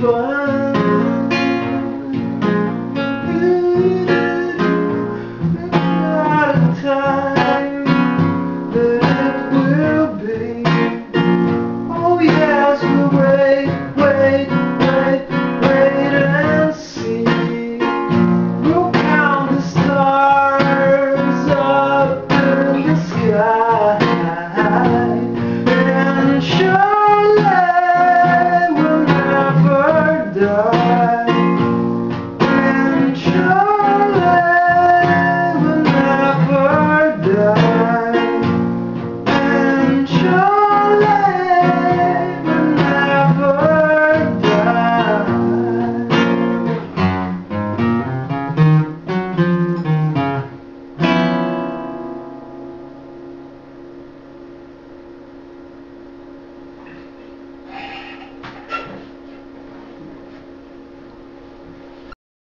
that it will be. Oh yes, we will.